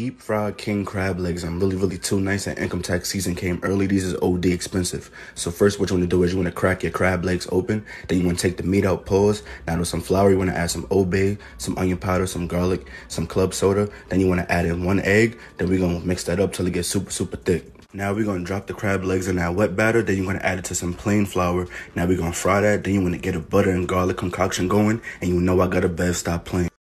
Deep fried king crab legs. I'm really, really too nice and income tax season came early. These is OD expensive. So first what you want to do is you want to crack your crab legs open. Then you want to take the meat out, pause. Now with some flour, you want to add some Old Bay, some onion powder, some garlic, some club soda. Then you want to add in one egg. Then we're going to mix that up till it gets super, super thick. Now we're gonna drop the crab legs in that wet batter. Then you're gonna add it to some plain flour. Now we're gonna fry that. Then you wanna get a butter and garlic concoction going. And you know I got a best Stop playing.